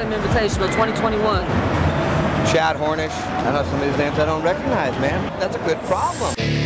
FM Invitational 2021. Chad Hornish. I know some of these names I don't recognize, man. That's a good problem.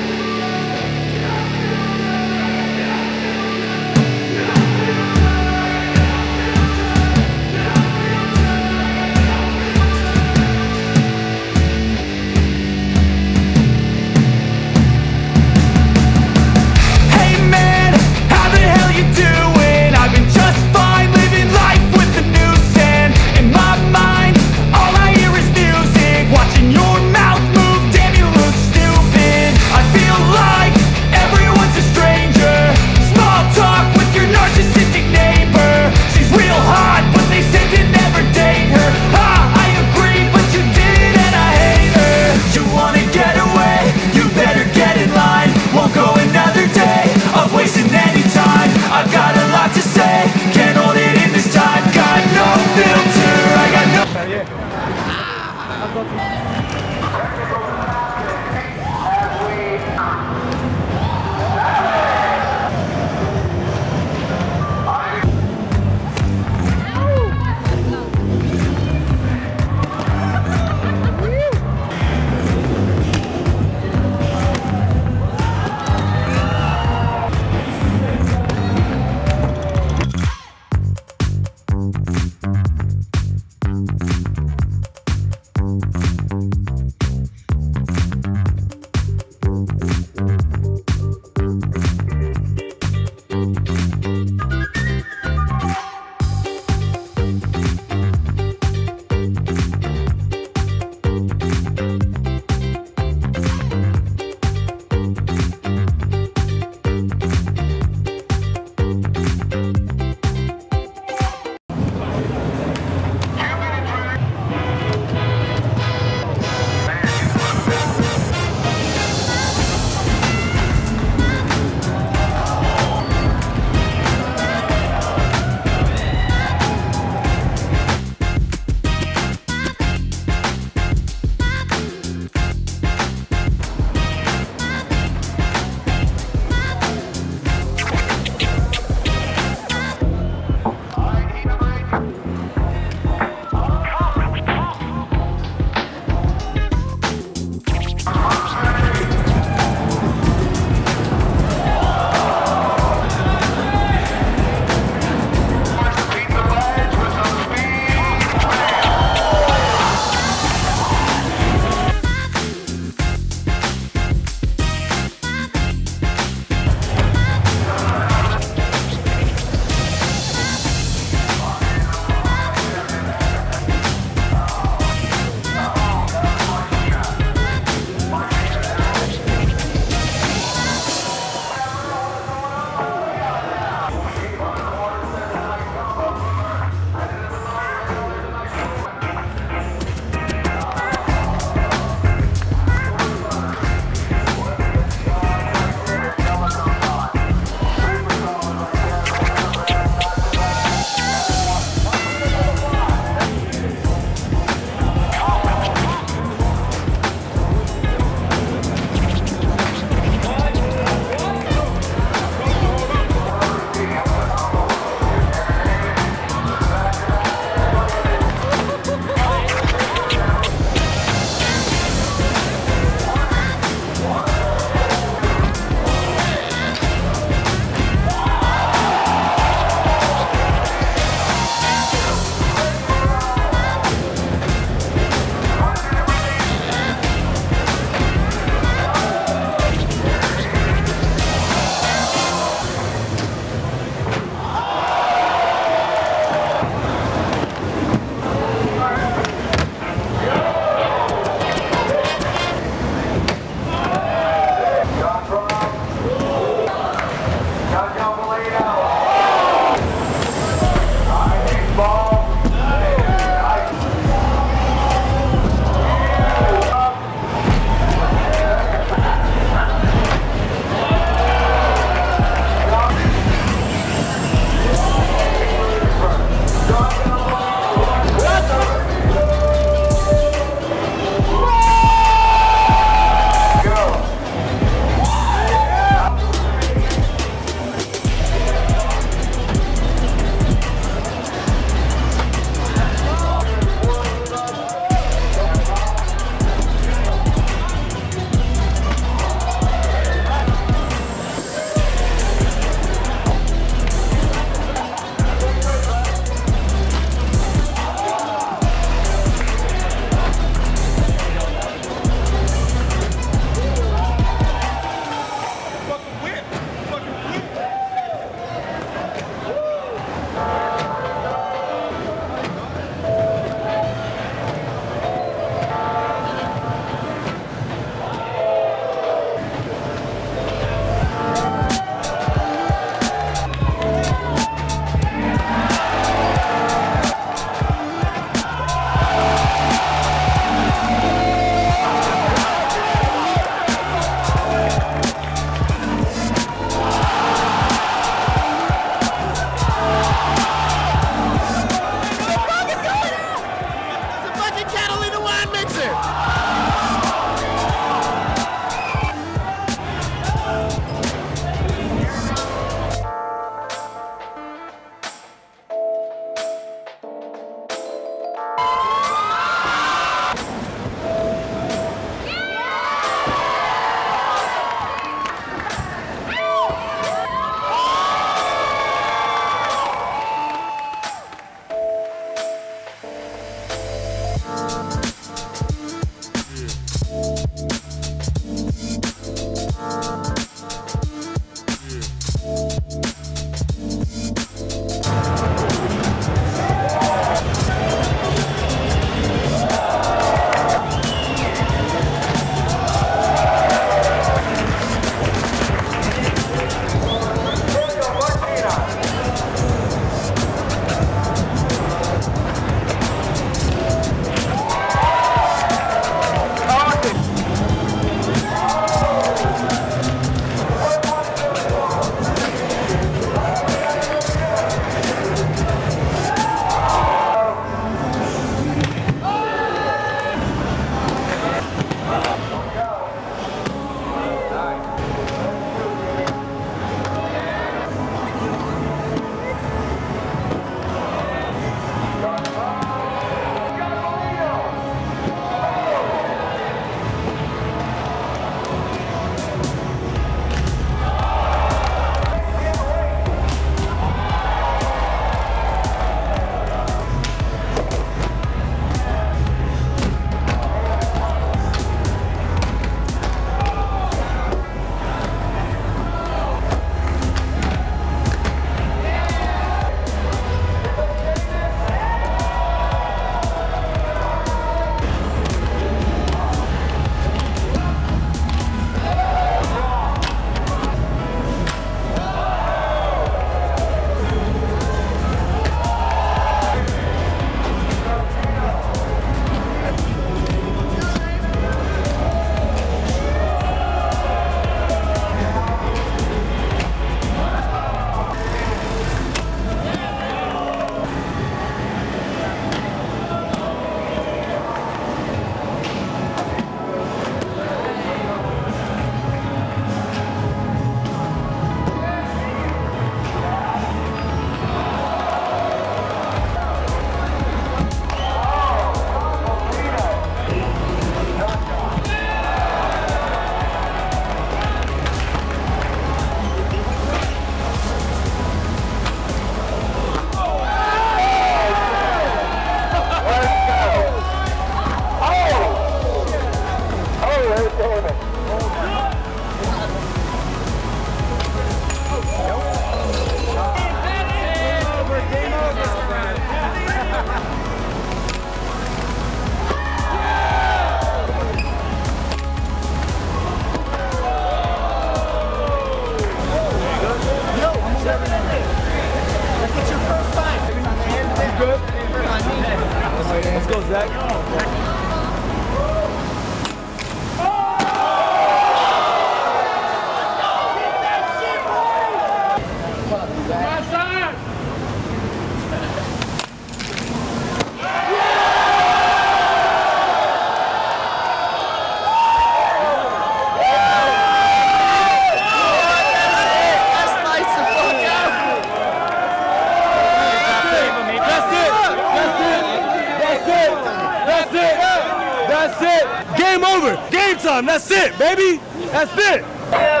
Game time. That's it, baby. That's it.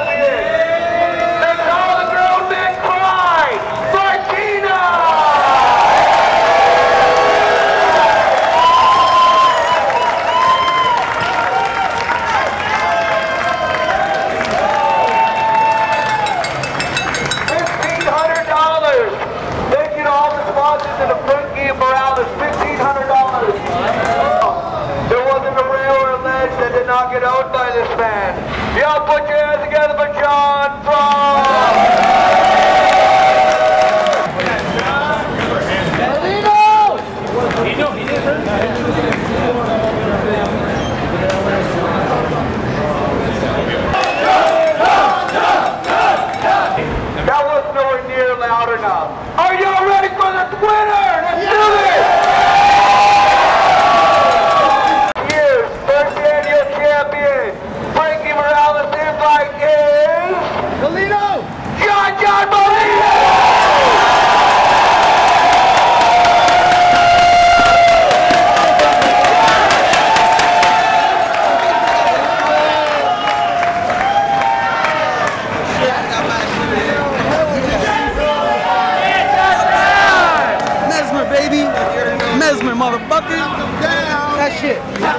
Y'all put your hands together for John Brown. Yeah.